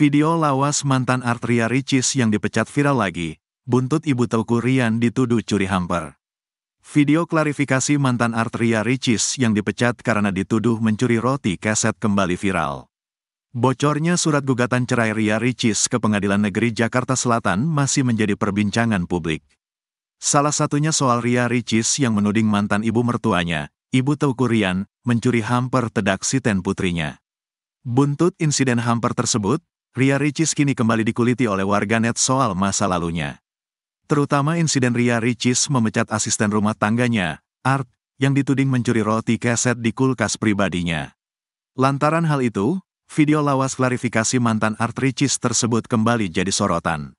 Video lawas mantan art Ria Ricis yang dipecat viral lagi. Buntut ibu Teuku Rian dituduh curi hamper. Video klarifikasi mantan art Ria Ricis yang dipecat karena dituduh mencuri roti keset kembali viral. Bocornya surat gugatan cerai Ria Ricis ke Pengadilan Negeri Jakarta Selatan masih menjadi perbincangan publik. Salah satunya soal Ria Ricis yang menuding mantan ibu mertuanya, Ibu Teuku Rian, mencuri hamper tedak Siten putrinya. Buntut insiden hamper tersebut, Ria Ricis kini kembali dikuliti oleh warganet soal masa lalunya. Terutama insiden Ria Ricis memecat asisten rumah tangganya, Art, yang dituding mencuri roti keset di kulkas pribadinya. Lantaran hal itu, video lawas klarifikasi mantan Art Ricis tersebut kembali jadi sorotan.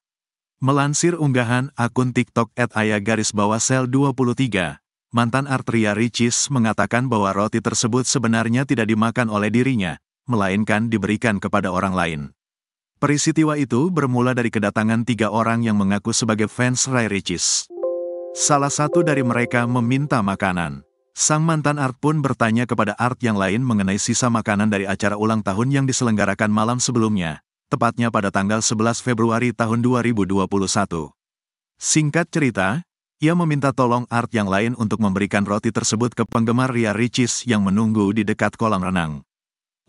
Melansir unggahan akun TikTok at garis bawah sel 23, mantan Art Ria Ricis mengatakan bahwa roti tersebut sebenarnya tidak dimakan oleh dirinya, melainkan diberikan kepada orang lain. Peristiwa itu bermula dari kedatangan tiga orang yang mengaku sebagai fans Ray Ricis. Salah satu dari mereka meminta makanan. Sang mantan Art pun bertanya kepada Art yang lain mengenai sisa makanan dari acara ulang tahun yang diselenggarakan malam sebelumnya, tepatnya pada tanggal 11 Februari tahun 2021. Singkat cerita, ia meminta tolong Art yang lain untuk memberikan roti tersebut ke penggemar Ria Ricis yang menunggu di dekat kolam renang.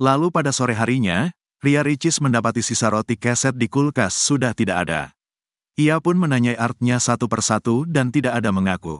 Lalu pada sore harinya, Ria Ricis mendapati sisa roti keset di kulkas sudah tidak ada. Ia pun menanyai artnya satu persatu dan tidak ada mengaku.